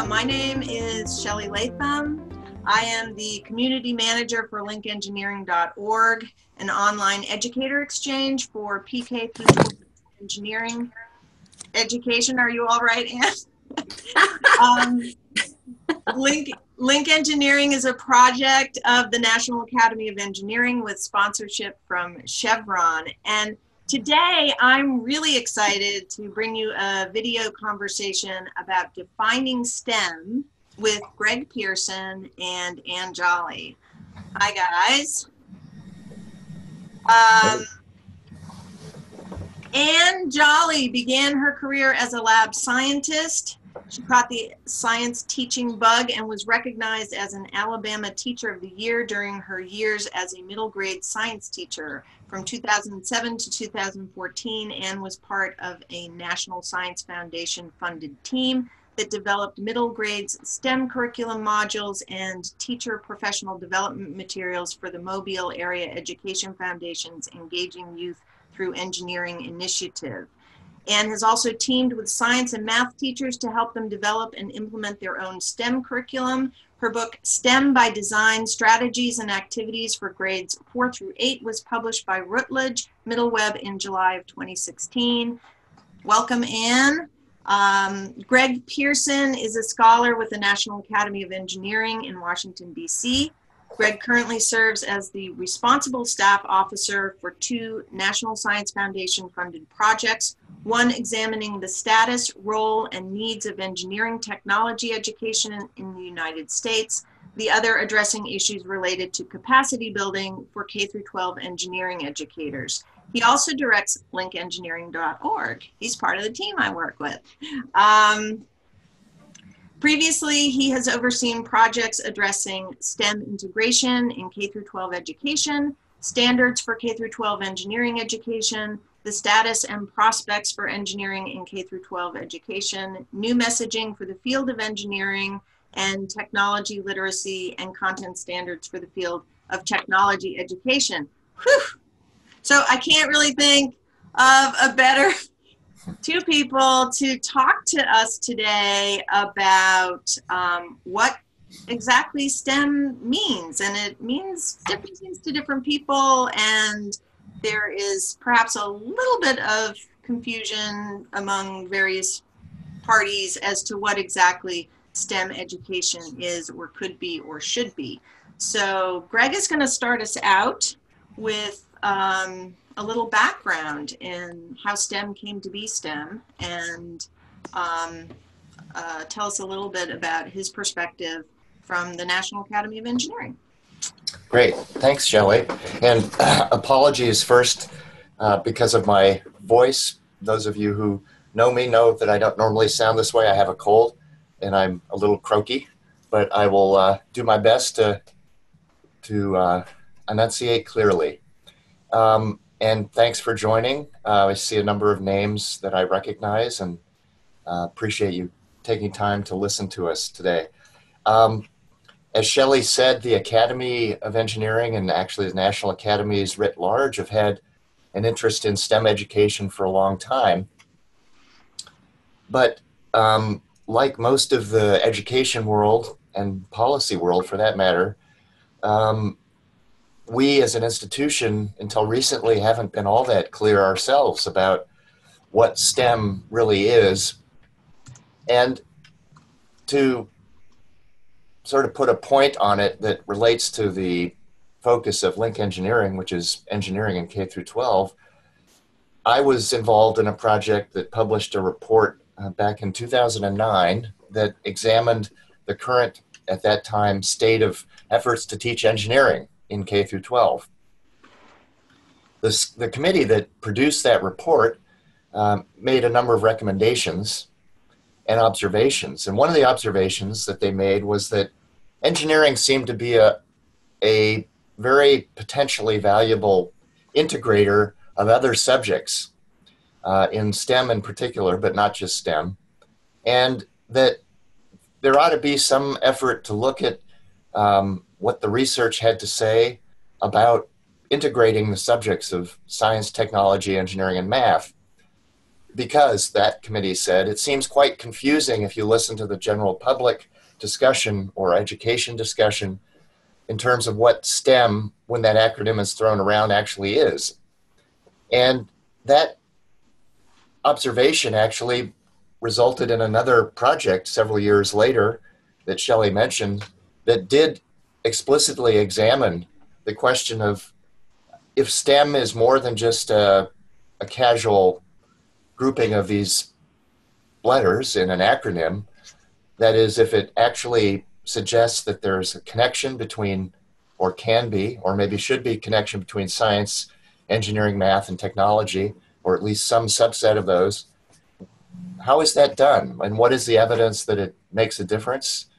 welcome. My name is Shelley Latham. I am the community manager for linkengineering.org, an online educator exchange for PK through engineering education. Are you all right, Anne? um, Link, Link Engineering is a project of the National Academy of Engineering with sponsorship from Chevron. And today I'm really excited to bring you a video conversation about defining STEM with Greg Pearson and Anne Jolly. Hi, guys. Um, Anne Jolly began her career as a lab scientist. She caught the science teaching bug and was recognized as an Alabama Teacher of the Year during her years as a middle grade science teacher. From 2007 to 2014, Anne was part of a National Science Foundation funded team that developed middle grades STEM curriculum modules and teacher professional development materials for the Mobile Area Education Foundation's Engaging Youth Through Engineering initiative. Anne has also teamed with science and math teachers to help them develop and implement their own STEM curriculum. Her book, STEM by Design Strategies and Activities for Grades 4 through 8, was published by Routledge Middleweb in July of 2016. Welcome, Anne. Um, Greg Pearson is a scholar with the National Academy of Engineering in Washington, D.C. Greg currently serves as the responsible staff officer for two National Science Foundation funded projects, one examining the status, role, and needs of engineering technology education in the United States, the other addressing issues related to capacity building for K 12 engineering educators. He also directs linkengineering.org. He's part of the team I work with. Um, previously, he has overseen projects addressing STEM integration in K 12 education, standards for K 12 engineering education, the status and prospects for engineering in K 12 education, new messaging for the field of engineering, and technology literacy and content standards for the field of technology education. Whew, so I can't really think of a better two people to talk to us today about um, what exactly STEM means. And it means different things to different people. And there is perhaps a little bit of confusion among various parties as to what exactly STEM education is or could be or should be. So Greg is going to start us out with um, a little background in how STEM came to be STEM and um, uh, tell us a little bit about his perspective from the National Academy of Engineering. Great. Thanks, Shelley. And uh, apologies first uh, because of my voice. Those of you who know me know that I don't normally sound this way. I have a cold and I'm a little croaky, but I will uh, do my best to, to uh, enunciate clearly. Um, and thanks for joining. Uh, I see a number of names that I recognize and uh, appreciate you taking time to listen to us today. Um, as Shelley said, the Academy of Engineering and actually the National Academies writ large have had an interest in STEM education for a long time. But um, like most of the education world and policy world for that matter, um, we as an institution until recently haven't been all that clear ourselves about what STEM really is. And to sort of put a point on it that relates to the focus of Link Engineering, which is engineering in K through 12, I was involved in a project that published a report uh, back in 2009 that examined the current, at that time, state of efforts to teach engineering in K through 12. This, the committee that produced that report um, made a number of recommendations and observations. And one of the observations that they made was that engineering seemed to be a, a very potentially valuable integrator of other subjects uh, in STEM in particular, but not just STEM. And that there ought to be some effort to look at um, what the research had to say about integrating the subjects of science, technology, engineering, and math because that committee said it seems quite confusing if you listen to the general public discussion or education discussion in terms of what STEM, when that acronym is thrown around, actually is. And that observation actually resulted in another project several years later that Shelley mentioned that did explicitly examine the question of if STEM is more than just a, a casual grouping of these letters in an acronym, that is, if it actually suggests that there's a connection between, or can be, or maybe should be, connection between science, engineering, math, and technology, or at least some subset of those. How is that done? And what is the evidence that it makes a difference?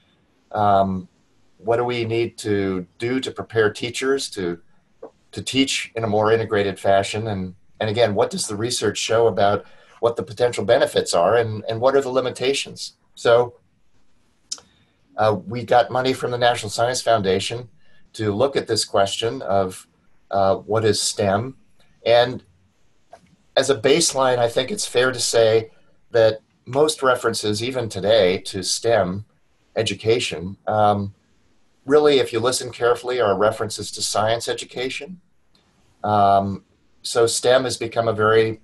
Um, what do we need to do to prepare teachers to to teach in a more integrated fashion and and again what does the research show about what the potential benefits are and and what are the limitations so uh, we got money from the national science foundation to look at this question of uh, what is stem and as a baseline i think it's fair to say that most references even today to stem education um, really, if you listen carefully, are references to science education. Um, so STEM has become a very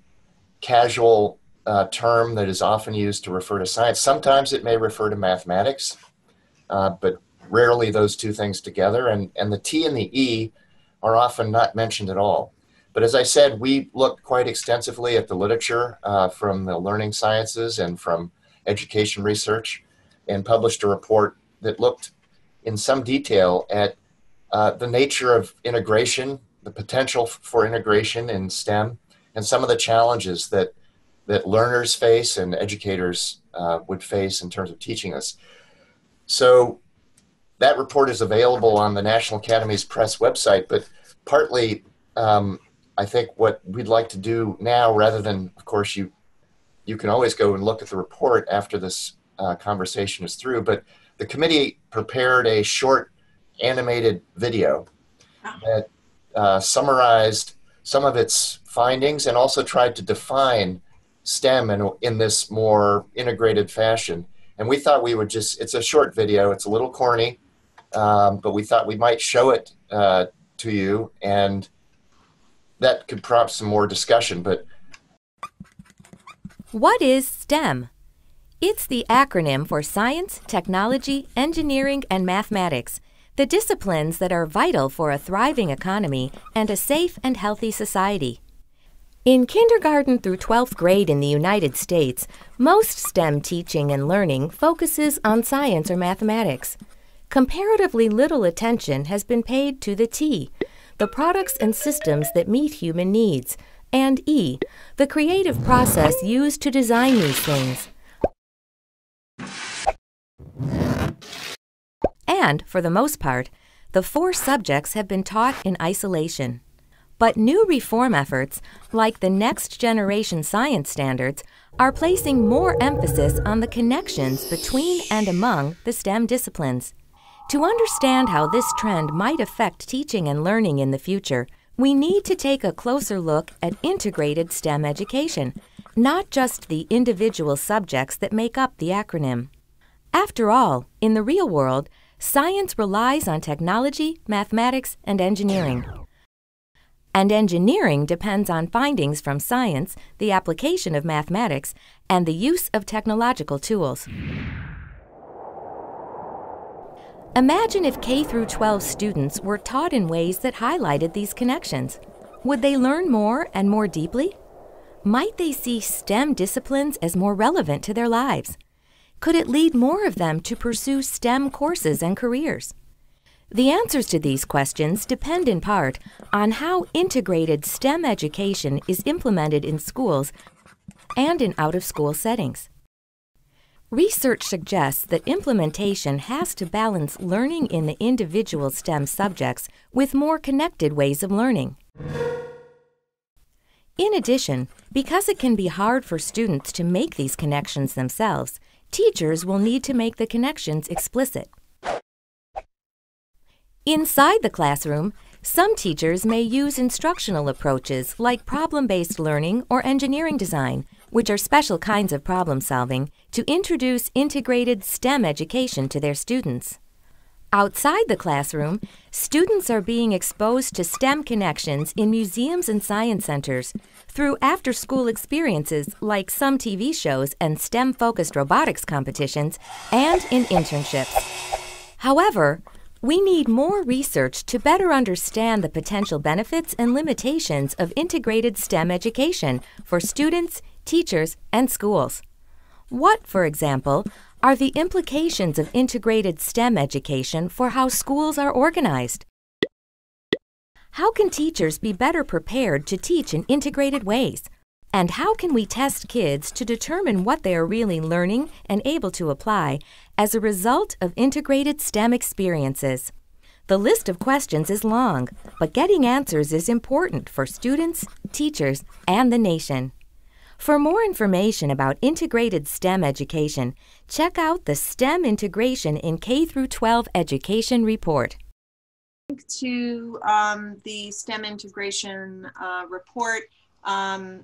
casual uh, term that is often used to refer to science. Sometimes it may refer to mathematics, uh, but rarely those two things together. And, and the T and the E are often not mentioned at all. But as I said, we looked quite extensively at the literature uh, from the learning sciences and from education research and published a report that looked in some detail at uh, the nature of integration, the potential for integration in STEM, and some of the challenges that that learners face and educators uh, would face in terms of teaching us. So that report is available on the National Academy's press website, but partly um, I think what we'd like to do now, rather than, of course, you you can always go and look at the report after this uh, conversation is through, but the committee prepared a short animated video that uh, summarized some of its findings and also tried to define STEM in, in this more integrated fashion. And we thought we would just, it's a short video, it's a little corny, um, but we thought we might show it uh, to you and that could prompt some more discussion. But what is STEM? It's the acronym for Science, Technology, Engineering, and Mathematics, the disciplines that are vital for a thriving economy and a safe and healthy society. In kindergarten through 12th grade in the United States, most STEM teaching and learning focuses on science or mathematics. Comparatively little attention has been paid to the T, the products and systems that meet human needs, and E, the creative process used to design these things. And, for the most part, the four subjects have been taught in isolation. But new reform efforts, like the Next Generation Science Standards, are placing more emphasis on the connections between and among the STEM disciplines. To understand how this trend might affect teaching and learning in the future, we need to take a closer look at integrated STEM education, not just the individual subjects that make up the acronym. After all, in the real world, science relies on technology, mathematics, and engineering. And engineering depends on findings from science, the application of mathematics, and the use of technological tools. Imagine if K through 12 students were taught in ways that highlighted these connections. Would they learn more and more deeply? Might they see STEM disciplines as more relevant to their lives? Could it lead more of them to pursue STEM courses and careers? The answers to these questions depend in part on how integrated STEM education is implemented in schools and in out of school settings. Research suggests that implementation has to balance learning in the individual STEM subjects with more connected ways of learning. In addition, because it can be hard for students to make these connections themselves, teachers will need to make the connections explicit. Inside the classroom, some teachers may use instructional approaches like problem-based learning or engineering design, which are special kinds of problem solving, to introduce integrated STEM education to their students. Outside the classroom, students are being exposed to STEM connections in museums and science centers through after school experiences like some TV shows and STEM focused robotics competitions and in internships. However, we need more research to better understand the potential benefits and limitations of integrated STEM education for students, teachers, and schools. What, for example, are the implications of integrated STEM education for how schools are organized? How can teachers be better prepared to teach in integrated ways? And how can we test kids to determine what they are really learning and able to apply as a result of integrated STEM experiences? The list of questions is long, but getting answers is important for students, teachers, and the nation. For more information about integrated STEM education, check out the STEM Integration in K 12 Education Report. To um, the STEM integration uh, report um,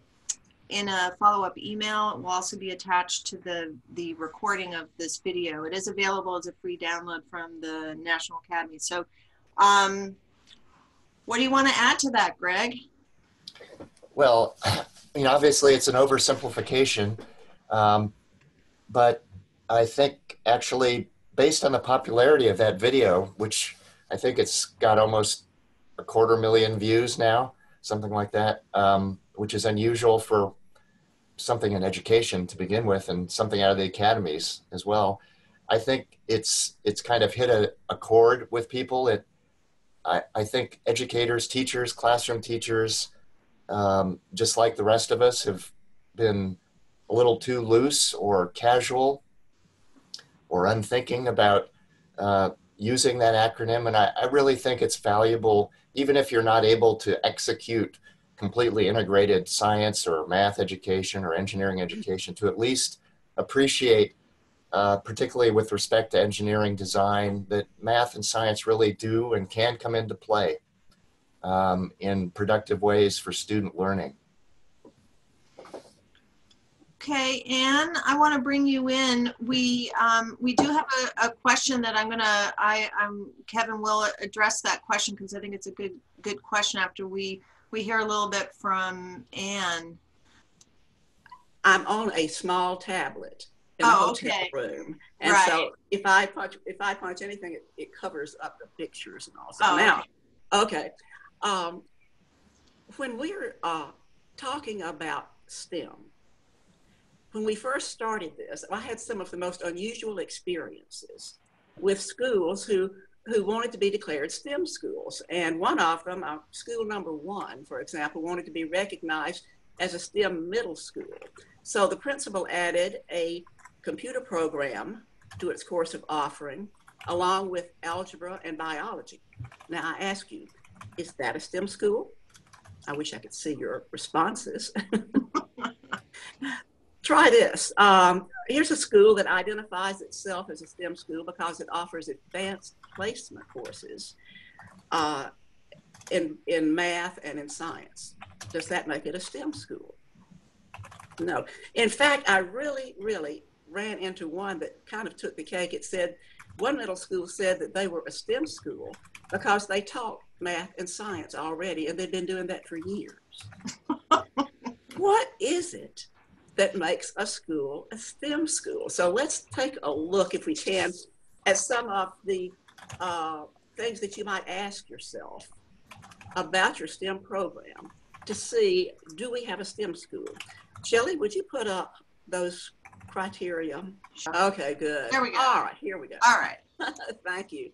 in a follow-up email. It will also be attached to the, the recording of this video. It is available as a free download from the National Academy. So um, what do you want to add to that, Greg? Well, I mean, obviously it's an oversimplification, um, but I think actually based on the popularity of that video, which I think it's got almost a quarter million views now, something like that, um, which is unusual for something in education to begin with, and something out of the academies as well. I think it's it's kind of hit a, a chord with people. It, I, I think educators, teachers, classroom teachers, um, just like the rest of us, have been a little too loose or casual or unthinking about uh, using that acronym. And I, I, really think it's valuable, even if you're not able to execute completely integrated science or math education or engineering education, to at least appreciate, uh, particularly with respect to engineering design, that math and science really do and can come into play um, in productive ways for student learning. Okay, Anne, I want to bring you in. We um, we do have a, a question that I'm gonna. I I'm Kevin will address that question because I think it's a good good question after we we hear a little bit from Anne. I'm on a small tablet in the Oh, hotel okay. room, and Right. so if I punch if I punch anything, it, it covers up the pictures and all. So Oh, now, okay, um, when we're uh, talking about STEM, when we first started this, I had some of the most unusual experiences with schools who who wanted to be declared STEM schools, and one of them, uh, school number one, for example, wanted to be recognized as a STEM middle school. So the principal added a computer program to its course of offering, along with algebra and biology. Now I ask you, is that a STEM school? I wish I could see your responses. Try this. Um, here's a school that identifies itself as a STEM school because it offers advanced placement courses uh, in, in math and in science. Does that make it a STEM school? No. In fact, I really, really ran into one that kind of took the cake. It said, one middle school said that they were a STEM school because they taught math and science already, and they've been doing that for years. what is it that makes a school a STEM school? So let's take a look, if we can, at some of the uh, things that you might ask yourself about your STEM program to see do we have a STEM school? Shelley, would you put up those criteria? Okay, good. There we go. All right, here we go. All right. Thank you.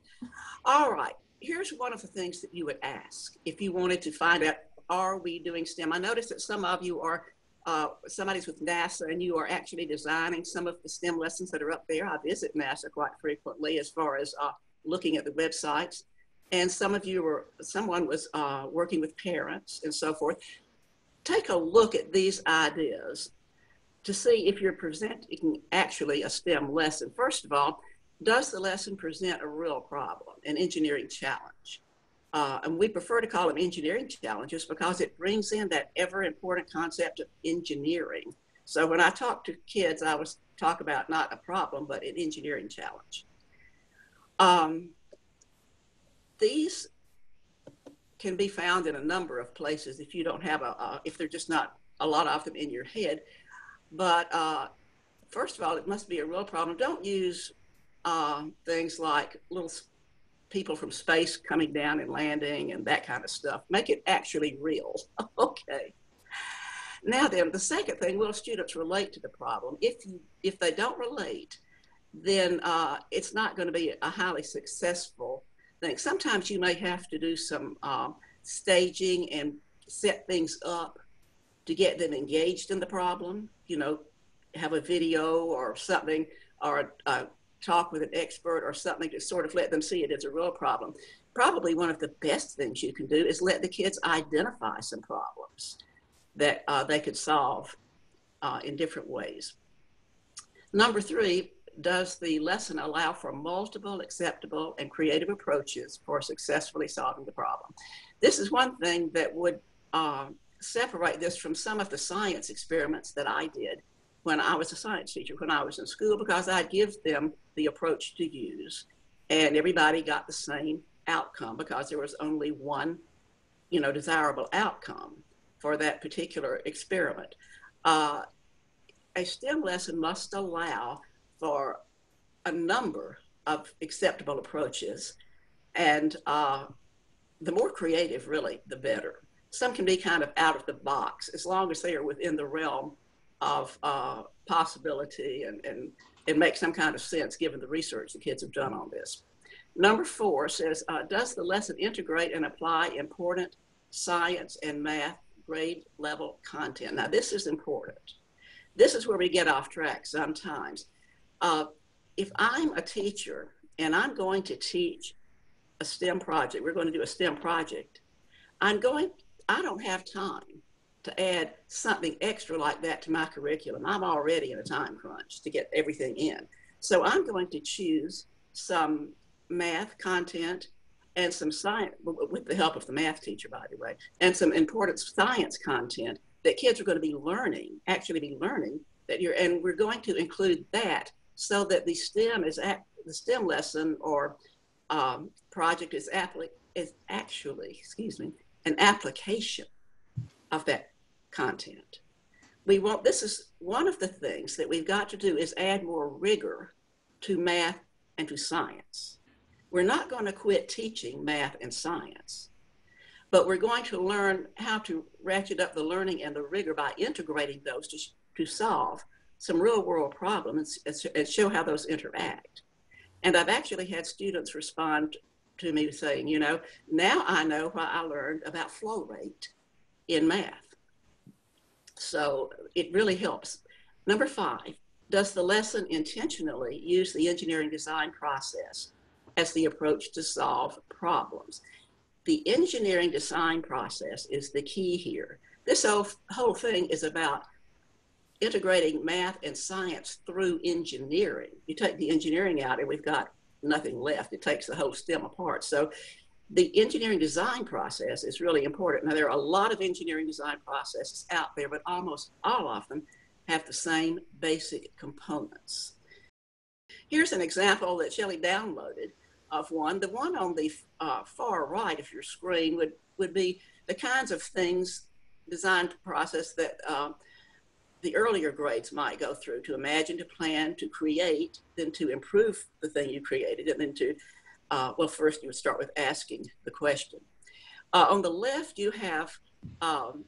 All right. Here's one of the things that you would ask if you wanted to find out are we doing STEM? I noticed that some of you are, uh, somebody's with NASA and you are actually designing some of the STEM lessons that are up there. I visit NASA quite frequently as far as uh, looking at the websites. And some of you were, someone was uh, working with parents and so forth. Take a look at these ideas to see if you're presenting actually a STEM lesson. First of all, does the lesson present a real problem, an engineering challenge? Uh, and we prefer to call them engineering challenges because it brings in that ever important concept of engineering. So when I talk to kids, I was talk about not a problem, but an engineering challenge. Um, these can be found in a number of places if you don't have a, if they're just not a lot of them in your head. But uh, first of all, it must be a real problem. Don't use uh, things like little people from space coming down and landing and that kind of stuff. Make it actually real. okay. Now then, the second thing, will students relate to the problem? If you if they don't relate, then uh, it's not going to be a highly successful thing. Sometimes you may have to do some um, staging and set things up to get them engaged in the problem. You know, have a video or something or a, a talk with an expert or something to sort of let them see it as a real problem. Probably one of the best things you can do is let the kids identify some problems that uh, they could solve uh, in different ways. Number three, does the lesson allow for multiple acceptable and creative approaches for successfully solving the problem? This is one thing that would uh, separate this from some of the science experiments that I did when I was a science teacher, when I was in school, because I'd give them the approach to use, and everybody got the same outcome because there was only one, you know, desirable outcome for that particular experiment. Uh, a STEM lesson must allow for a number of acceptable approaches. And uh, the more creative, really, the better. Some can be kind of out of the box as long as they are within the realm of uh, possibility and, and, and make some kind of sense given the research the kids have done on this. Number four says, uh, does the lesson integrate and apply important science and math grade level content? Now, this is important. This is where we get off track sometimes uh, if I'm a teacher and I'm going to teach a STEM project, we're going to do a STEM project, I'm going, I don't have time to add something extra like that to my curriculum. I'm already in a time crunch to get everything in. So I'm going to choose some math content and some science, with the help of the math teacher, by the way, and some important science content that kids are going to be learning, actually be learning that you're, and we're going to include that so that the STEM is at, the STEM lesson or um, project is, appli- is actually, excuse me, an application of that content. We want, this is one of the things that we've got to do is add more rigor to math and to science. We're not going to quit teaching math and science, but we're going to learn how to ratchet up the learning and the rigor by integrating those to, to solve some real world problems and show how those interact. And I've actually had students respond to me saying, you know, now I know why I learned about flow rate in math. So it really helps. Number five, does the lesson intentionally use the engineering design process as the approach to solve problems? The engineering design process is the key here. This whole, whole thing is about integrating math and science through engineering. You take the engineering out, and we've got nothing left. It takes the whole STEM apart. So the engineering design process is really important. Now, there are a lot of engineering design processes out there, but almost all of them have the same basic components. Here's an example that Shelley downloaded of one. The one on the uh, far right of your screen would, would be the kinds of things, design process that uh, the earlier grades might go through to imagine, to plan, to create, then to improve the thing you created, and then to, uh, well, first you would start with asking the question. Uh, on the left, you have um,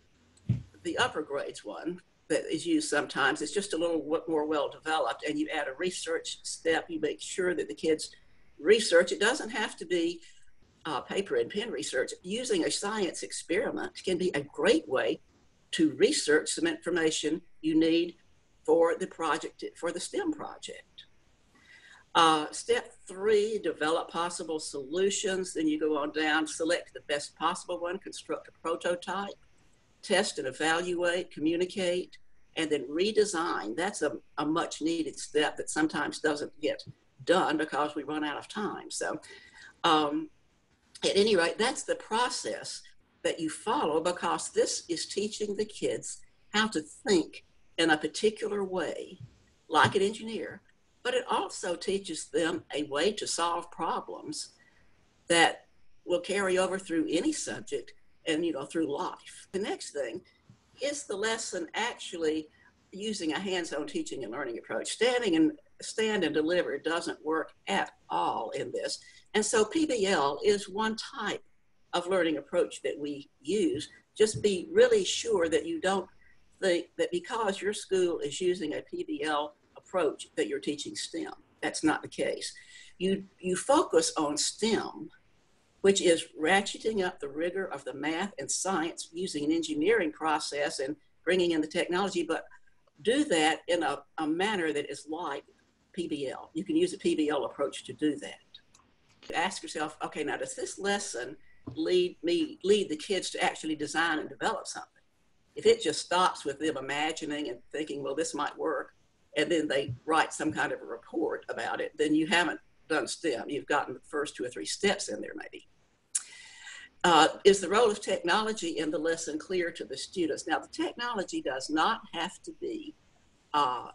the upper grades one that is used sometimes. It's just a little more well developed, and you add a research step. You make sure that the kids research. It doesn't have to be uh, paper and pen research. Using a science experiment can be a great way to research some information you need for the project, for the STEM project. Uh, step three, develop possible solutions. Then you go on down, select the best possible one, construct a prototype, test and evaluate, communicate, and then redesign. That's a, a much needed step that sometimes doesn't get done because we run out of time. So, um, at any rate, that's the process that you follow because this is teaching the kids how to think in a particular way, like an engineer, but it also teaches them a way to solve problems that will carry over through any subject and you know through life. The next thing is the lesson actually using a hands-on teaching and learning approach. Standing and stand and deliver doesn't work at all in this. And so PBL is one type of learning approach that we use. Just be really sure that you don't think that because your school is using a PBL approach that you're teaching STEM. That's not the case. You, you focus on STEM, which is ratcheting up the rigor of the math and science using an engineering process and bringing in the technology, but do that in a, a manner that is like PBL. You can use a PBL approach to do that. Ask yourself, okay, now does this lesson lead me, lead the kids to actually design and develop something? If it just stops with them imagining and thinking, well, this might work, and then they write some kind of a report about it, then you haven't done STEM. You've gotten the first two or three steps in there, maybe. Uh, is the role of technology in the lesson clear to the students? Now, the technology does not have to be uh,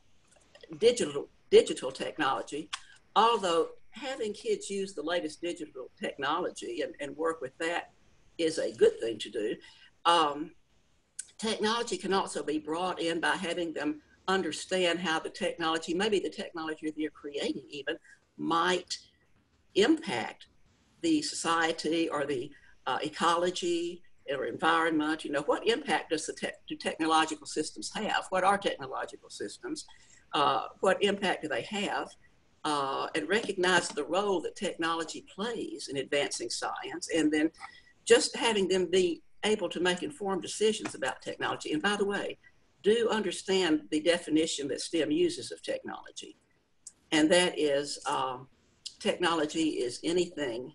digital, digital technology, although having kids use the latest digital technology and, and work with that is a good thing to do. Um, technology can also be brought in by having them understand how the technology, maybe the technology they're creating even, might impact the society or the uh, ecology or environment. You know, what impact does the te- do technological systems have? What are technological systems? Uh, what impact do they have? Uh, and recognize the role that technology plays in advancing science, and then just having them be able to make informed decisions about technology. And by the way, do understand the definition that STEM uses of technology, and that is um, technology is anything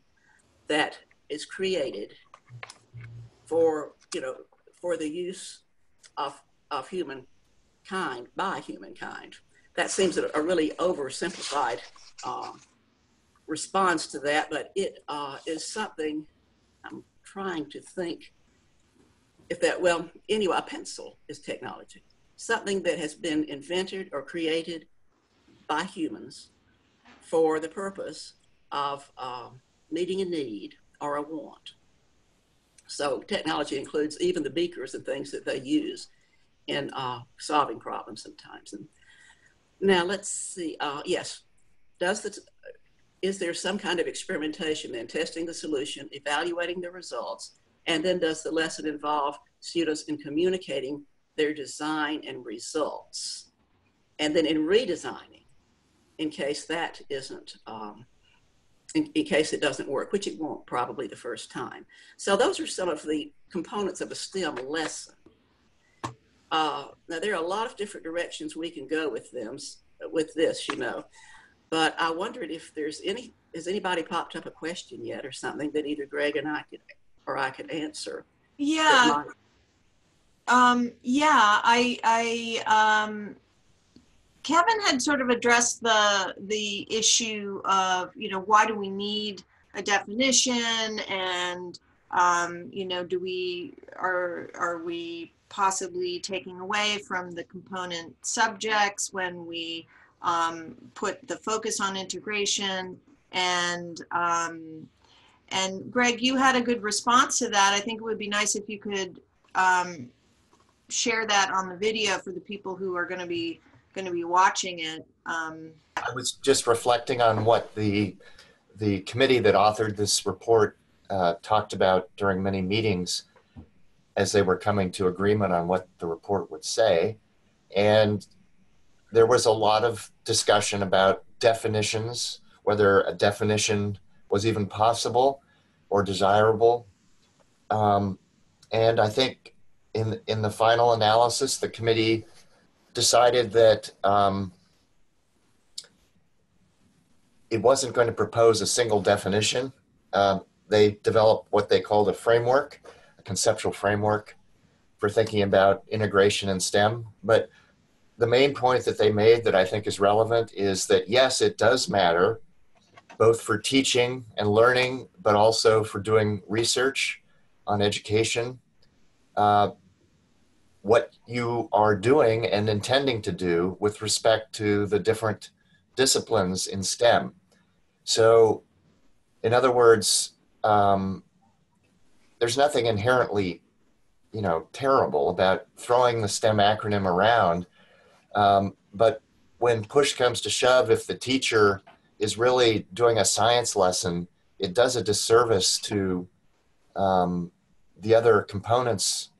that is created for you know for the use of of humankind by humankind. That seems a, really oversimplified um, response to that, but it uh, is something I'm trying to think if that, well, anyway, a pencil is technology, something that has been invented or created by humans for the purpose of uh, meeting a need or a want. So technology includes even the beakers and things that they use in uh, solving problems sometimes. And now let's see. Uh, yes, does the is there some kind of experimentation then testing the solution, evaluating the results, and then does the lesson involve students in communicating their design and results, and then in redesigning, in case that isn't. Um, in, in, case it doesn't work, which it won't probably the first time. So those are some of the components of a STEM lesson. Uh, now there are a lot of different directions we can go with them, with this, you know. But I wondered if there's any, has anybody popped up a question yet or something that either Greg and I could, or I could answer? Yeah. Um, yeah, I, I, um, Kevin had sort of addressed the the issue of you know why do we need a definition and um, you know do we are are we possibly taking away from the component subjects when we um, put the focus on integration and um, and Greg, you had a good response to that. I think it would be nice if you could um, share that on the video for the people who are going to be going to be watching it. Um, I was just reflecting on what the the committee that authored this report uh, talked about during many meetings as they were coming to agreement on what the report would say. And there was a lot of discussion about definitions, whether a definition was even possible or desirable. Um, and I think in, in the final analysis, the committee decided that um, it wasn't going to propose a single definition. Um, they developed what they called a framework a conceptual framework for thinking about integration in STEM. But the main point that they made that I think is relevant is that yes, it does matter, both for teaching and learning, but also for doing research on education. Uh, what you are doing and intending to do with respect to the different disciplines in STEM. So, in other words, um, there's nothing inherently, you know, terrible about throwing the STEM acronym around. Um, but when push comes to shove, if the teacher is really doing a science lesson, it does a disservice to um, the other components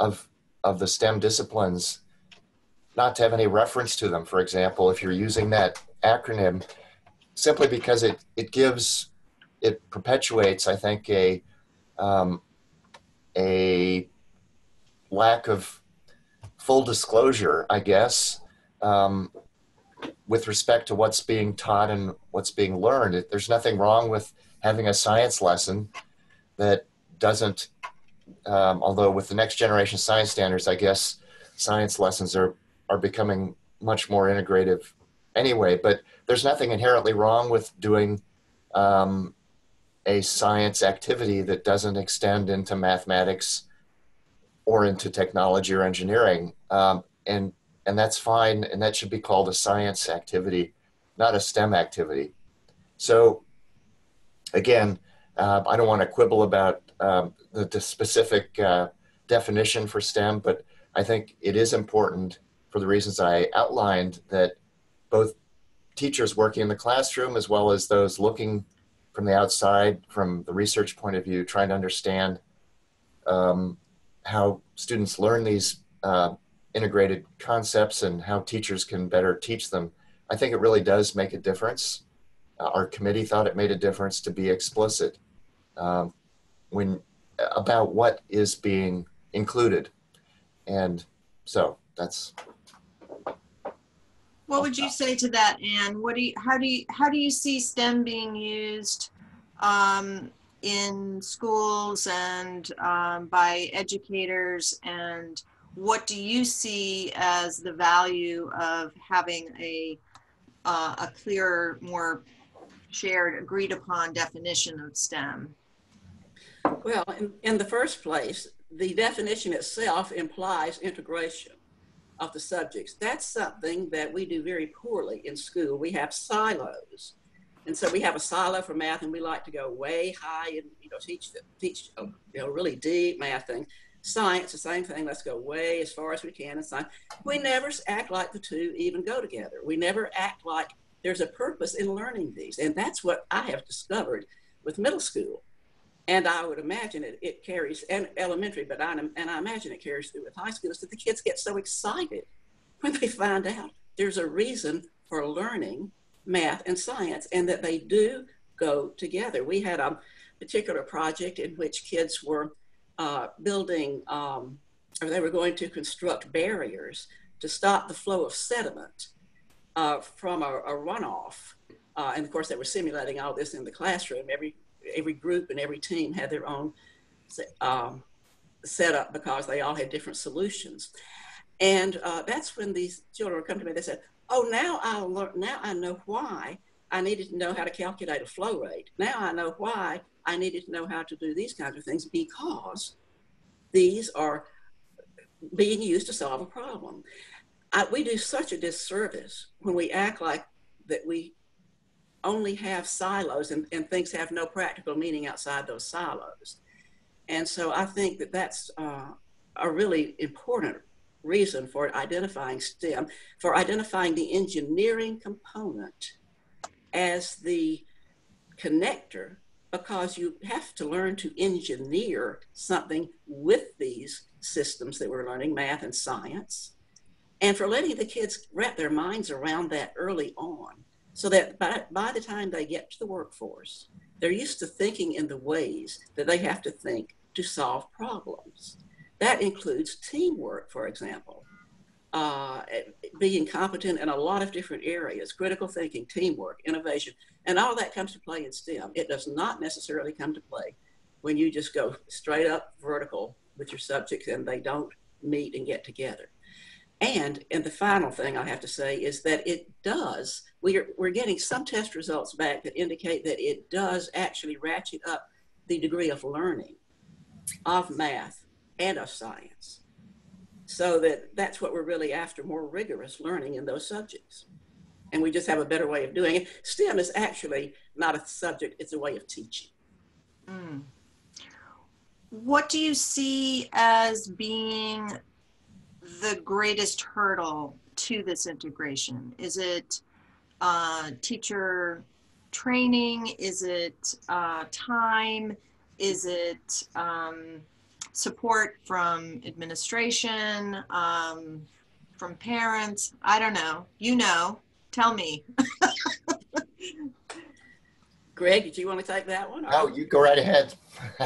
of of the STEM disciplines not to have any reference to them. For example, if you're using that acronym, simply because it it gives it perpetuates, I think, a um, a lack of full disclosure, I guess, um, with respect to what's being taught and what's being learned. There's nothing wrong with having a science lesson that doesn't um, although with the next generation science standards, I guess science lessons are are becoming much more integrative anyway. But there's nothing inherently wrong with doing um, a science activity that doesn't extend into mathematics or into technology or engineering, um, and and that's fine, and that should be called a science activity, not a STEM activity. So again, uh, I don't want to quibble about um, the, the, specific uh, definition for STEM, but I think it is important for the reasons I outlined that both teachers working in the classroom as well as those looking from the outside, from the research point of view, trying to understand um, how students learn these uh, integrated concepts and how teachers can better teach them. I think it really does make a difference. Uh, our committee thought it made a difference to be explicit um, when about what is being included, and so that's. What would you say to that, Anne? What do you, how do you, how do you see STEM being used um, in schools and um, by educators? And what do you see as the value of having a uh, a clearer, more shared, agreed upon definition of STEM? Well, in, in the first place, the definition itself implies integration of the subjects. That's something that we do very poorly in school. We have silos. And so we have a silo for math, and we like to go way high and you know teach the teach you know really deep math things. Science, the same thing. Let's go way as far as we can in science. We never act like the two even go together. We never act like there's a purpose in learning these, and that's what I have discovered with middle school. And I would imagine it, it carries, and elementary, but I, and I imagine it carries through with high school, is that the kids get so excited when they find out there's a reason for learning math and science and that they do go together. We had a particular project in which kids were uh, building, um, or they were going to construct barriers to stop the flow of sediment uh, from a, a runoff. Uh, and of course, they were simulating all this in the classroom. Every every group and every team had their own um, setup because they all had different solutions. And uh, that's when these children would come to me. They said, "Oh, now I learn. Now I know why I needed to know how to calculate a flow rate. Now I know why I needed to know how to do these kinds of things because these are being used to solve a problem." I, we do such a disservice when we act like that we only have silos and, and things have no practical meaning outside those silos. And so I think that that's uh, a really important reason for identifying STEM, for identifying the engineering component as the connector, because you have to learn to engineer something with these systems that we're learning, math and science, and for letting the kids wrap their minds around that early on so that by, by the time they get to the workforce, they're used to thinking in the ways that they have to think to solve problems. That includes teamwork, for example, uh, being competent in a lot of different areas, critical thinking, teamwork, innovation, and all that comes to play in STEM. It does not necessarily come to play when you just go straight up vertical with your subjects and they don't meet and get together. And, and the final thing I have to say is that it does, we're, we're getting some test results back that indicate that it does actually ratchet up the degree of learning of math and of science. so that that's what we're really after more rigorous learning in those subjects. And we just have a better way of doing it. STEM is actually not a subject, it's a way of teaching. Mm. What do you see as being the greatest hurdle to this integration? Is it uh, teacher training? Is it uh, time? Is it um, support from administration, um, from parents? I don't know. You know. Tell me. Greg, do you want to take that one? Oh, you go right ahead.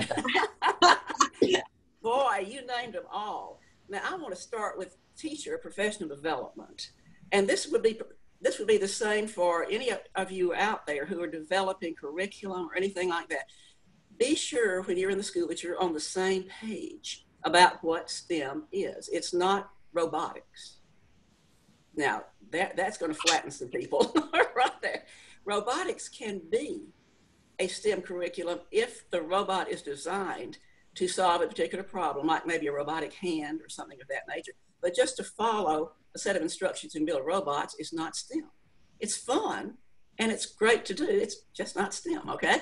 Boy, you named them all. Now I want to start with teacher professional development, and this would be this would be the same for any of you out there who are developing curriculum or anything like that. Be sure when you're in the school that you're on the same page about what STEM is. It's not robotics. Now, that, that's going to flatten some people right there. Robotics can be a STEM curriculum if the robot is designed to solve a particular problem, like maybe a robotic hand or something of that nature. But just to follow a set of instructions and build robots is not STEM. It's fun and it's great to do. It's just not STEM, okay?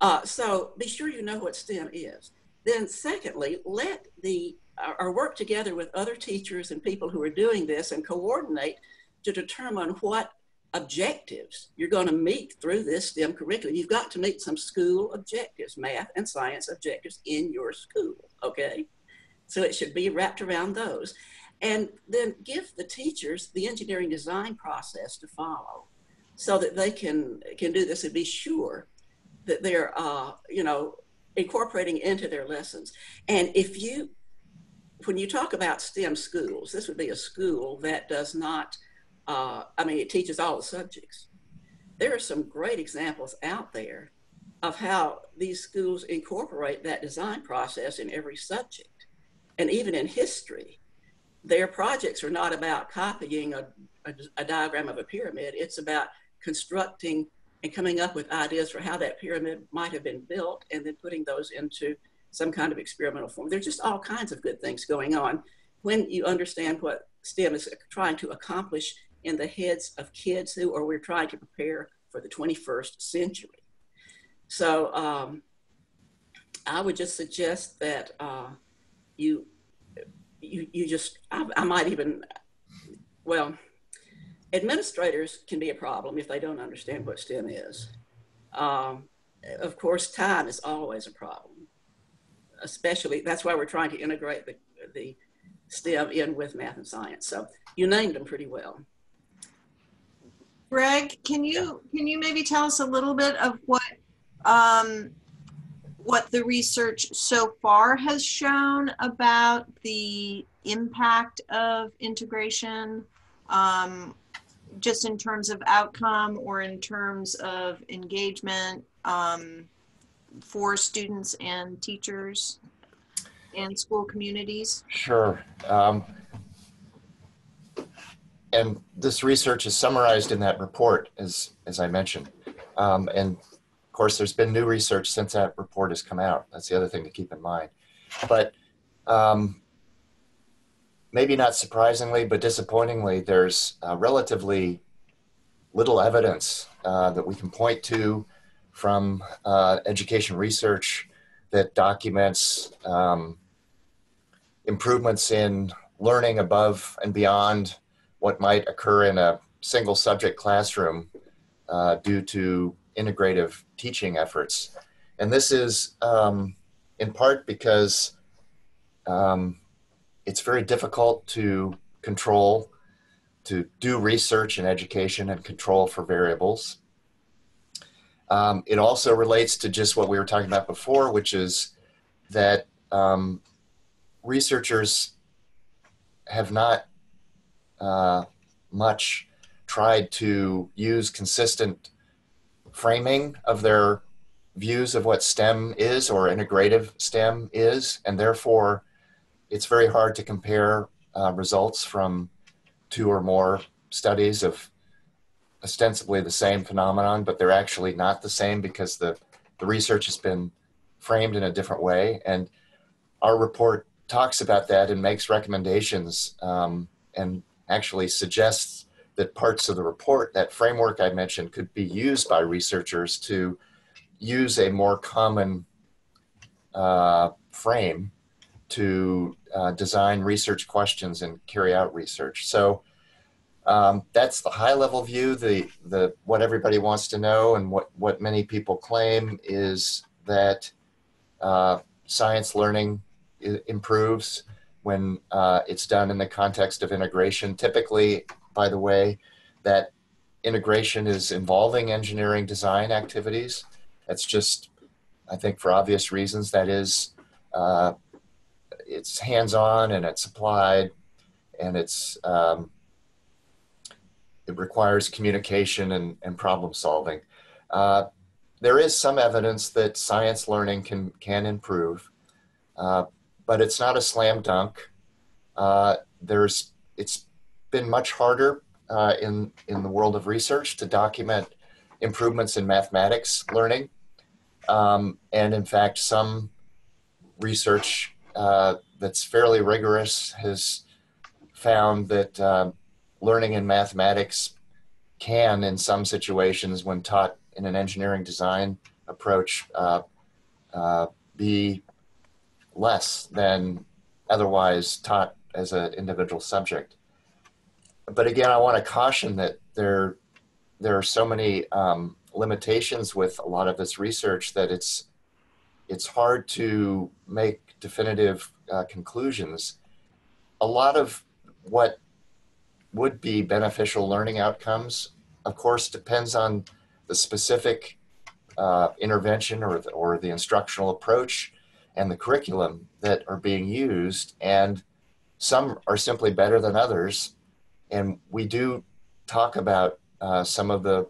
Uh, so be sure you know what STEM is. Then, secondly, let the or work together with other teachers and people who are doing this and coordinate to determine what objectives you're going to meet through this STEM curriculum. You've got to meet some school objectives, math and science objectives in your school, okay? So it should be wrapped around those. And then give the teachers the engineering design process to follow so that they can, can do this and be sure that they're, uh, you know, incorporating into their lessons. And if you, when you talk about STEM schools, this would be a school that does not uh, I mean, it teaches all the subjects. There are some great examples out there of how these schools incorporate that design process in every subject. And even in history, their projects are not about copying a, a, a diagram of a pyramid, it's about constructing and coming up with ideas for how that pyramid might have been built and then putting those into some kind of experimental form. There's just all kinds of good things going on when you understand what STEM is trying to accomplish in the heads of kids who are we're trying to prepare for the 21st century. So um, I would just suggest that uh, you, you, you just, I, I might even, well, administrators can be a problem if they don't understand what STEM is. Um, of course, time is always a problem, especially that's why we're trying to integrate the, the STEM in with math and science. So you named them pretty well. Greg, can you yeah. can you maybe tell us a little bit of what um, what the research so far has shown about the impact of integration, um, just in terms of outcome or in terms of engagement um, for students and teachers and school communities? Sure. Um, and this research is summarized in that report, as, as I mentioned. Um, and of course, there's been new research since that report has come out. That's the other thing to keep in mind. But um, maybe not surprisingly, but disappointingly, there's uh, relatively little evidence uh, that we can point to from uh, education research that documents um, improvements in learning above and beyond what might occur in a single subject classroom uh, due to integrative teaching efforts. And this is um, in part because um, it's very difficult to control, to do research in education and control for variables. Um, it also relates to just what we were talking about before, which is that um, researchers have not uh, much tried to use consistent framing of their views of what STEM is or integrative STEM is, and therefore it's very hard to compare uh, results from two or more studies of ostensibly the same phenomenon, but they're actually not the same because the, the research has been framed in a different way. And our report talks about that and makes recommendations um, and actually suggests that parts of the report, that framework I mentioned, could be used by researchers to use a more common uh, frame to uh, design research questions and carry out research. So um, that's the high level view. The, the, what everybody wants to know and what, what many people claim is that uh, science learning improves when uh, it's done in the context of integration. Typically, by the way, that integration is involving engineering design activities. That's just, I think, for obvious reasons. That is, uh, it's hands-on and it's applied, and it's um, it requires communication and, and problem solving. Uh, there is some evidence that science learning can can improve, uh, but it's not a slam dunk. Uh, there's it's been much harder uh, in in the world of research to document improvements in mathematics learning, um, and in fact, some research uh, that's fairly rigorous has found that uh, learning in mathematics can, in some situations, when taught in an engineering design approach, uh, uh, be less than otherwise taught as an individual subject. But again, I want to caution that there there are so many um, limitations with a lot of this research that it's it's hard to make definitive uh, conclusions. A lot of what would be beneficial learning outcomes, of course, depends on the specific uh, intervention or the, or the instructional approach and the curriculum that are being used. And some are simply better than others. And we do talk about uh, some of the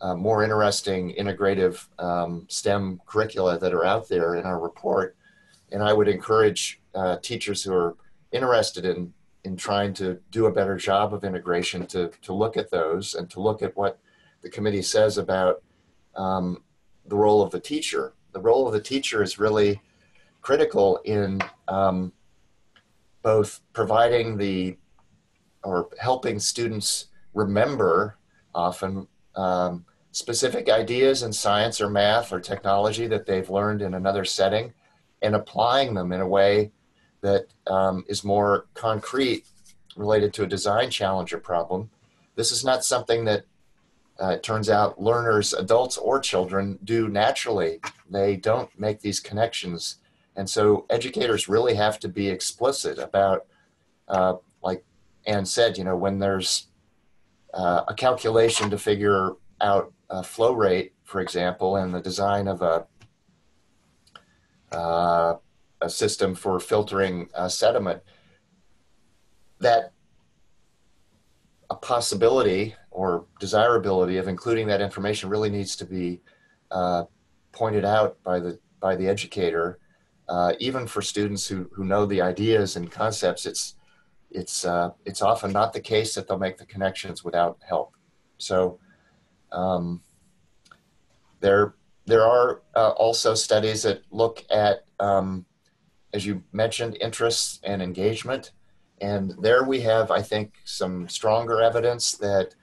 uh, more interesting integrative um, STEM curricula that are out there in our report. And I would encourage uh, teachers who are interested in in trying to do a better job of integration to, to look at those and to look at what the committee says about um, the role of the teacher. The role of the teacher is really critical in um, both providing the or helping students remember often um, specific ideas in science or math or technology that they've learned in another setting and applying them in a way that um, is more concrete related to a design challenge or problem. This is not something that uh, it turns out learners, adults or children, do naturally. They don't make these connections. And so educators really have to be explicit about, uh, like Anne said, you know, when there's uh, a calculation to figure out a flow rate, for example, and the design of a uh, a system for filtering sediment, that a possibility or desirability of including that information really needs to be uh, pointed out by the by the educator. Uh, even for students who, who know the ideas and concepts, it's it's uh, it's often not the case that they'll make the connections without help. So um, there there are uh, also studies that look at um, as you mentioned, interests and engagement. And there we have, I think, some stronger evidence that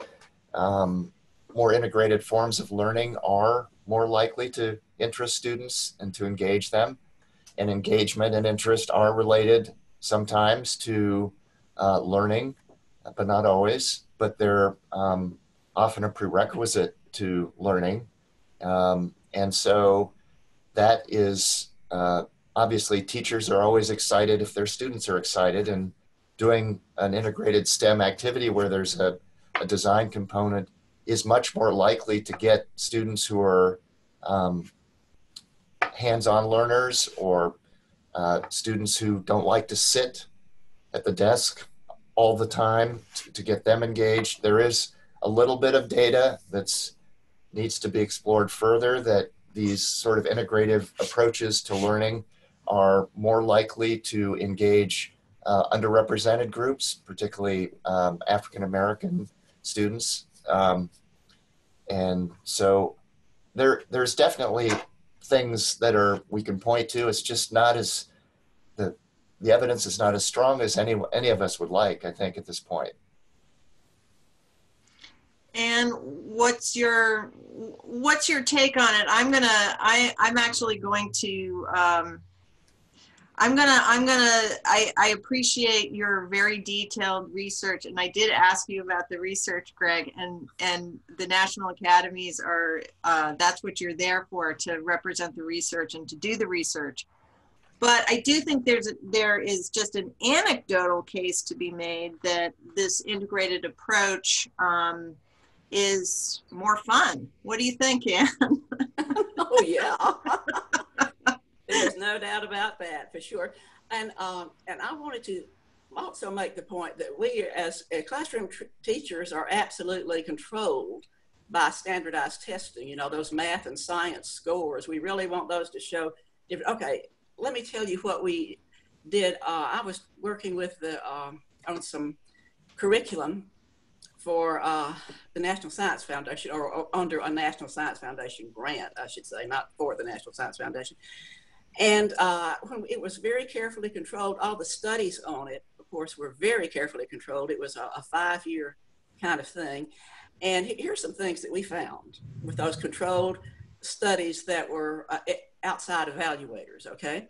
um, more integrated forms of learning are more likely to interest students and to engage them. And engagement and interest are related sometimes to uh, learning, but not always. But they're um, often a prerequisite to learning. Um, and so that is uh, obviously teachers are always excited if their students are excited and doing an integrated STEM activity where there's a, a design component is much more likely to get students who are um, hands-on learners or uh, students who don't like to sit at the desk all the time to, to get them engaged. There is a little bit of data that's needs to be explored further that these sort of integrative approaches to learning are more likely to engage uh, underrepresented groups, particularly um, African American students. Um, and so there, there's definitely things that are we can point to. It's just not as the the evidence is not as strong as any any of us would like. I think at this point. And what's your what's your take on it? I'm gonna I I'm actually going to um, I'm gonna I'm gonna I, I appreciate your very detailed research and I did ask you about the research, Greg, and and the national academies are uh, that's what you're there for to represent the research and to do the research. But I do think there's there is just an anecdotal case to be made that this integrated approach um, is more fun. What do you think, Anne? oh yeah. There's no doubt about that for sure. And um, and I wanted to also make the point that we, as classroom tr- teachers, are absolutely controlled by standardized testing. You know, those math and science scores. We really want those to show different. Okay, let me tell you what we did. Uh, I was working with the um, on some curriculum for uh, the National Science Foundation, or, or, under a National Science Foundation grant, I should say, not for the National Science Foundation. And uh, it was very carefully controlled, all the studies on it, of course, were very carefully controlled. It was a, a five year kind of thing. And here's some things that we found with those controlled studies that were uh, outside evaluators, okay?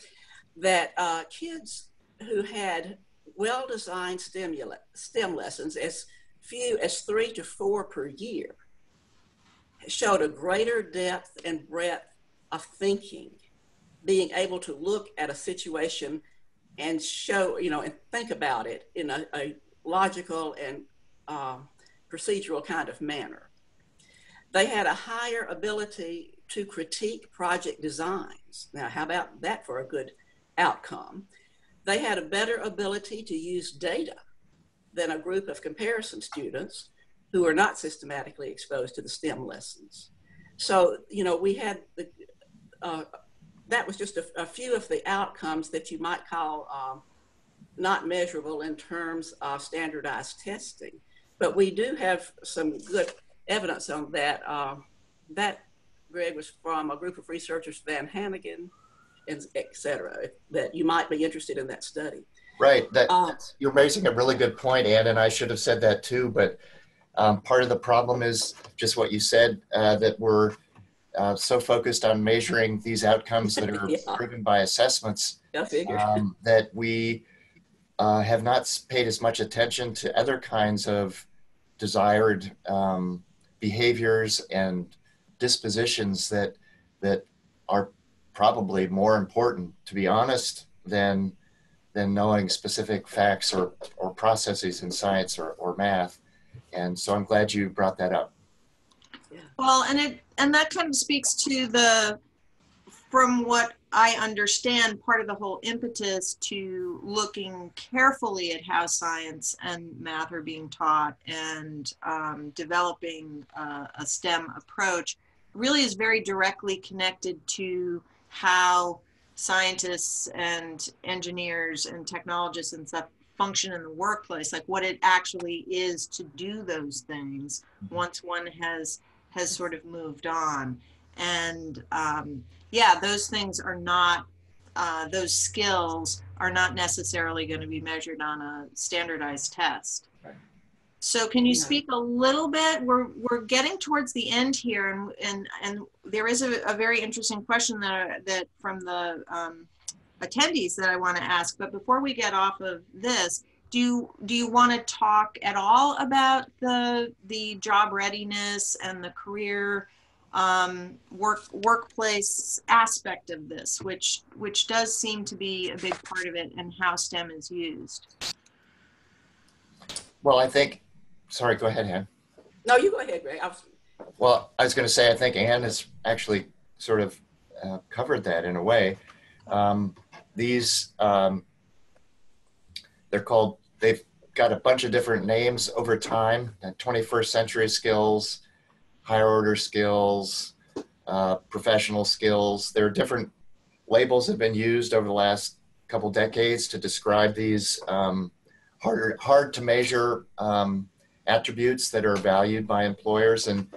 That uh, kids who had well designed STEM lessons, as few as three to four per year, showed a greater depth and breadth of thinking being able to look at a situation and show, you know, and think about it in a, a logical and uh, procedural kind of manner. They had a higher ability to critique project designs. Now, how about that for a good outcome? They had a better ability to use data than a group of comparison students who are not systematically exposed to the STEM lessons. So, you know, we had the, uh, that was just a, a, few of the outcomes that you might call um, not measurable in terms of standardized testing. But we do have some good evidence on that. Uh, that, Greg, was from a group of researchers, Van Haneghan, and et cetera, that you might be interested in that study. Right. That, uh, you're raising a really good point, Anne, and I should have said that too. But um, part of the problem is just what you said, uh, that we're – uh, so focused on measuring these outcomes that are yeah. driven by assessments um, that we uh, have not paid as much attention to other kinds of desired um, behaviors and dispositions that that are probably more important, to be honest, than than knowing specific facts or, or processes in science or, or math. And so I'm glad you brought that up. Well, and it and that kind of speaks to the from what I understand, part of the whole impetus to looking carefully at how science and math are being taught and um, developing uh, a STEM approach really is very directly connected to how scientists and engineers and technologists and stuff function in the workplace, like what it actually is to do those things mm-hmm. once one has has sort of moved on. And um, yeah, those things are not, uh, those skills are not necessarily going to be measured on a standardized test. So can you speak a little bit? We're, we're getting towards the end here, and, and, and there is a, a very interesting question that, that from the um, attendees that I want to ask. But before we get off of this, do you do you want to talk at all about the the job readiness and the career um, work workplace aspect of this, which which does seem to be a big part of it, and how STEM is used? Well, I think. Sorry, go ahead, Anne. No, you go ahead, Ray. I was... Well, I was going to say I think Anne has actually sort of uh, covered that in a way. Um, these um, they're called they've got a bunch of different names over time 21st century skills higher order skills uh, professional skills. There are different labels have been used over the last couple decades to describe these um, hard, hard to measure um, attributes that are valued by employers and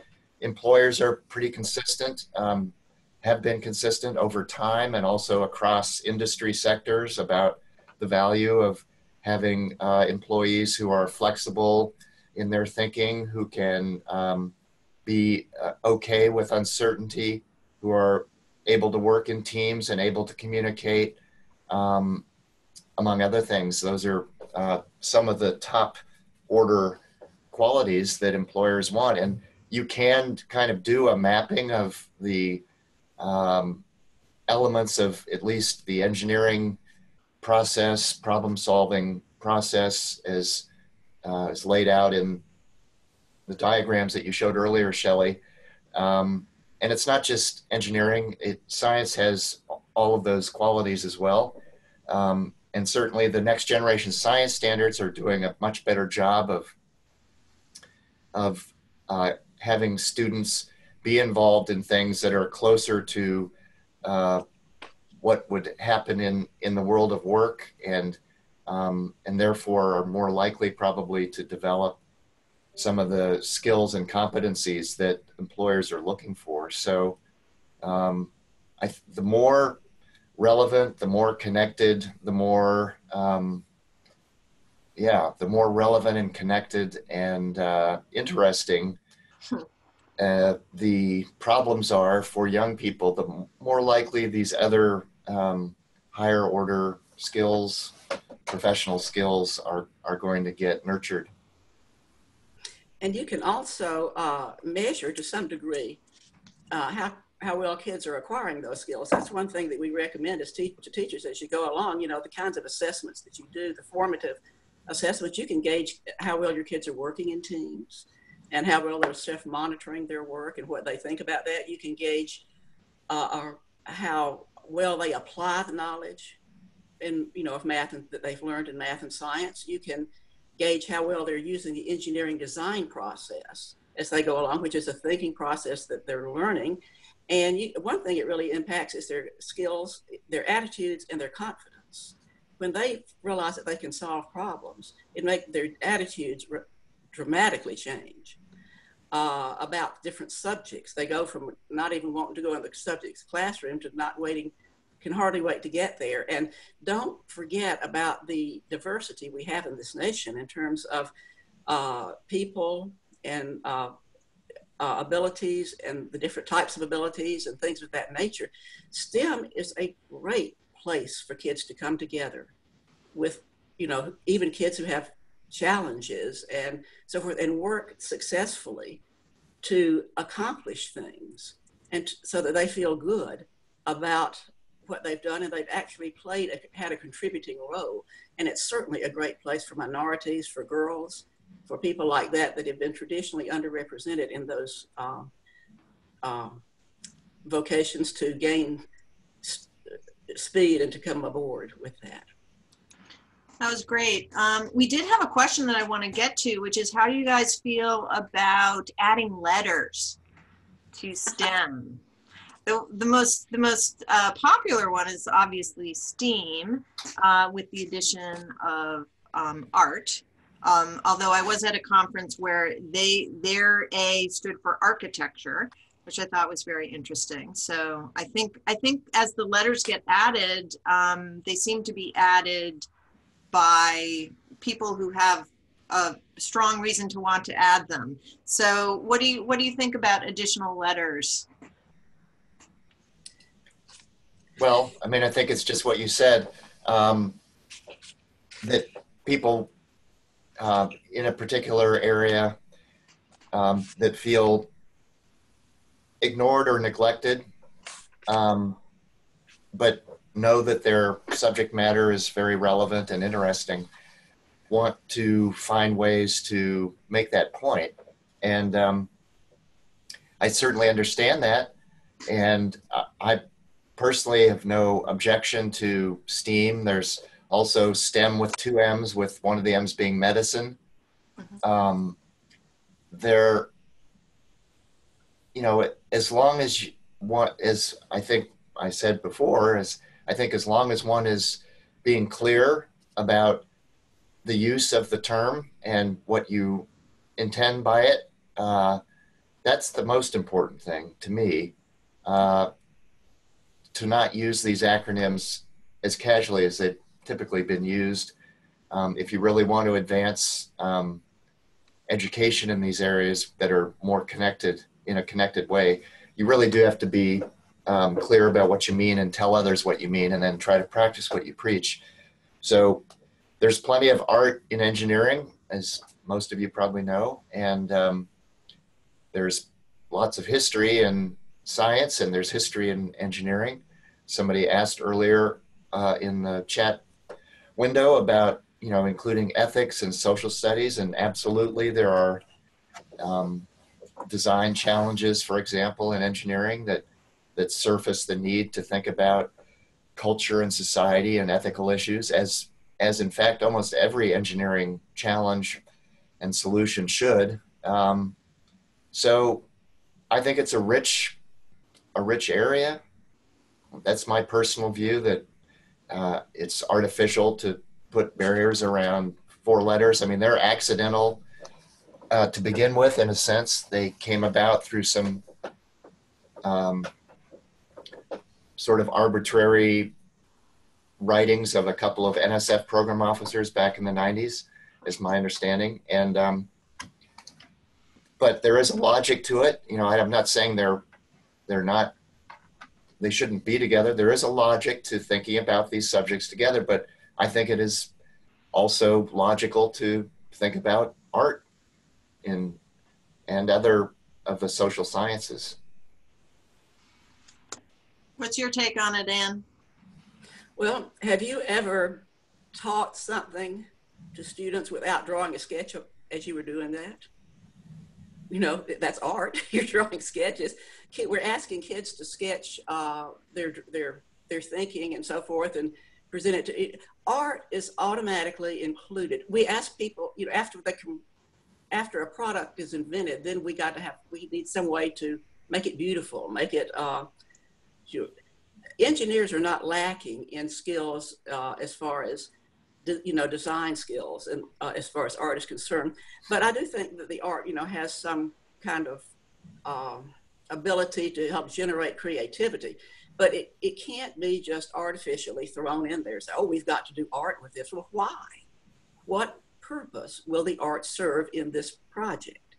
employers are pretty consistent um, have been consistent over time and also across industry sectors about the value of having uh, employees who are flexible in their thinking, who can um, be uh, okay with uncertainty, who are able to work in teams and able to communicate, um, among other things. Those are uh, some of the top order qualities that employers want. And you can kind of do a mapping of the um, elements of at least the engineering process, problem solving process as uh, is laid out in the diagrams that you showed earlier, Shelley. Um, and it's not just engineering, it, science has all of those qualities as well. Um, and certainly the next generation science standards are doing a much better job of, of uh, having students be involved in things that are closer to uh, what would happen in, in the world of work and, um, and therefore are more likely probably to develop some of the skills and competencies that employers are looking for. So, um, I, the more relevant, the more connected, the more, um, yeah, the more relevant and connected and uh, interesting uh, the problems are for young people, the more likely these other um, higher order skills, professional skills are, are going to get nurtured. And you can also uh, measure to some degree uh, how, how well kids are acquiring those skills. That's one thing that we recommend as te- to teachers as you go along, you know, the kinds of assessments that you do, the formative assessments, you can gauge how well your kids are working in teams and how well they're self monitoring their work and what they think about that. You can gauge uh, how well they apply the knowledge in, you know, of math and, that they've learned in math and science. You can gauge how well they're using the engineering design process as they go along, which is a thinking process that they're learning. And you, one thing it really impacts is their skills, their attitudes, and their confidence. When they realize that they can solve problems, it makes their attitudes re- dramatically change uh, about different subjects. They go from not even wanting to go in the subject's classroom to not waiting, can hardly wait to get there. And don't forget about the diversity we have in this nation in terms of uh, people and uh, uh abilities and the different types of abilities and things of that nature. STEM is a great place for kids to come together with, you know, even kids who have challenges and so forth and work successfully to accomplish things and t- so that they feel good about what they've done and they've actually played a, had a contributing role. And it's certainly a great place for minorities for girls for people like that that have been traditionally underrepresented in those uh, uh, vocations to gain speed and to come aboard with that that was great. Um, we did have a question that I want to get to, which is how do you guys feel about adding letters to STEM? The, the most the most uh, popular one is obviously STEAM, uh, with the addition of um, art. Um, although I was at a conference where they their A stood for architecture, which I thought was very interesting. So I think I think as the letters get added, um, they seem to be added by people who have a strong reason to want to add them. So what do you what do you think about additional letters? Well, I mean, I think it's just what you said um, that people uh, in a particular area um, that feel ignored or neglected, um, but know that their subject matter is very relevant and interesting, want to find ways to make that point. And um, I certainly understand that. And I personally have no objection to STEAM. There's also STEM with two M's, with one of the M's being medicine. Mm-hmm. Um, there, you know, as long as you want, as I think I said before, as I think as long as one is being clear about the use of the term and what you intend by it, uh, that's the most important thing to me. Uh, to not use these acronyms as casually as they typically been used. Um, if you really want to advance um, education in these areas that are more connected in a connected way, you really do have to be um, clear about what you mean and tell others what you mean and then try to practice what you preach. So there's plenty of art in engineering, as most of you probably know, and um, there's lots of history in science and there's history in engineering. Somebody asked earlier uh, in the chat window about you know including ethics and social studies, and absolutely there are um, design challenges, for example, in engineering that that surface the need to think about culture and society and ethical issues as as in fact almost every engineering challenge and solution should. Um, so i think it's a rich a rich area. That's my personal view that uh, it's artificial to put barriers around four letters. I mean they're accidental uh, to begin with in a sense. They came about through some um, sort of arbitrary writings of a couple of NSF program officers back in the 90s, is my understanding. And um, but there is a logic to it. You know, I'm not saying they're they're not they shouldn't be together. There is a logic to thinking about these subjects together, but I think it is also logical to think about art in and other of the social sciences. What's your take on it, Anne? Well, have you ever taught something to students without drawing a sketch as you were doing that? You know, that's art. You're drawing sketches. We're asking kids to sketch uh, their their their thinking and so forth, and present it to. Art is automatically included. We ask people, you know, after they can, after a product is invented, then we got to have we need some way to make it beautiful, make it. Uh, engineers are not lacking in skills uh, as far as you know design skills and uh, as far as art is concerned. But i do think that the art you know has some kind of um, ability to help generate creativity. But it, it can't be just artificially thrown in there so oh we've got to do art with this. Well why? What purpose will the art serve in this project?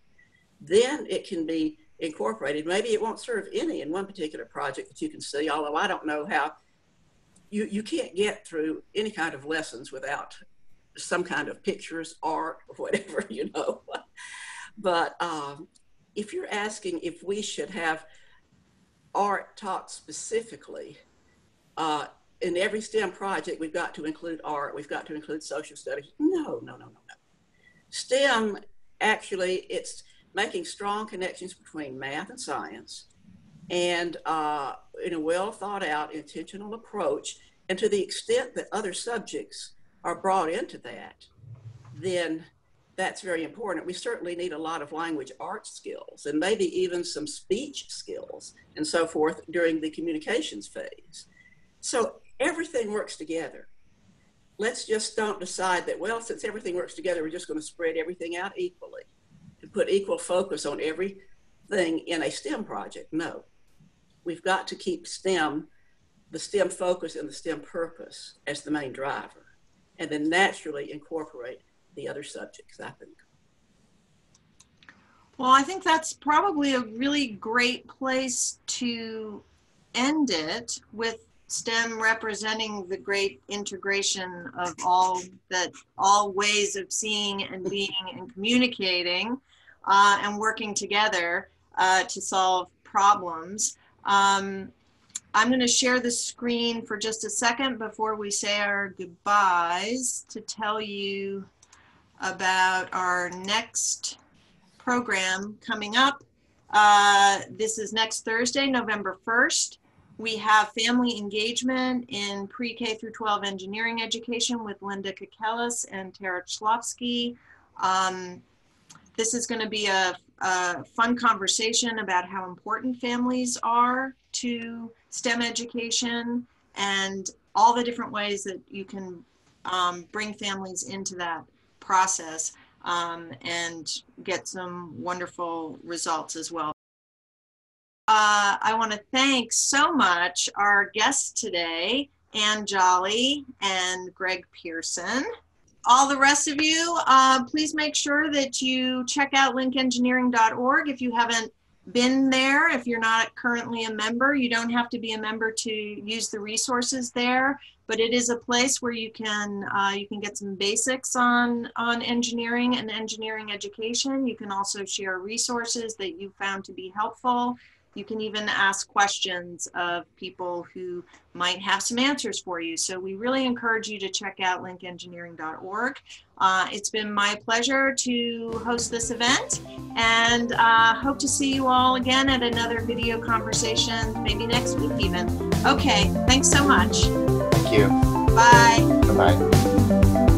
Then it can be incorporated. Maybe it won't serve any in one particular project that you can see, although I don't know how you, you can't get through any kind of lessons without some kind of pictures, art, or whatever, you know. but um, if you're asking if we should have art taught specifically, uh, in every STEM project, we've got to include art, we've got to include social studies. No, no, no, no, no. STEM actually, it's making strong connections between math and science and uh, in a well thought out intentional approach. And to the extent that other subjects are brought into that then that's very important. We certainly need a lot of language arts skills and maybe even some speech skills and so forth during the communications phase. So everything works together. Let's just don't decide that well since everything works together we're just going to spread everything out equally put equal focus on everything in a STEM project. No, we've got to keep STEM, the STEM focus and the STEM purpose as the main driver, and then naturally incorporate the other subjects, I think. Well, I think that's probably a really great place to end it with STEM representing the great integration of all that all ways of seeing and being and communicating uh, and working together uh, to solve problems. Um, I'm going to share the screen for just a second before we say our goodbyes to tell you about our next program coming up. Uh, this is next Thursday, November 1st. We have family engagement in pre-K through 12 engineering education with Linda Kekelis and Tara Chklovski. Um, this is going to be a, a, fun conversation about how important families are to STEM education and all the different ways that you can um, bring families into that process um, and get some wonderful results as well. Uh, I want to thank so much our guests today, Anne Jolly, and Greg Pearson. All the rest of you, uh, please make sure that you check out linkengineering.org if you haven't been there. If you're not currently a member, you don't have to be a member to use the resources there, but it is a place where you can uh, you can get some basics on on engineering and engineering education. You can also share resources that you found to be helpful. You can even ask questions of people who might have some answers for you. So we really encourage you to check out linkengineering.org. Uh, it's been my pleasure to host this event and uh, hope to see you all again at another video conversation, maybe next week even. Okay, thanks so much. Thank you. Bye. Bye bye.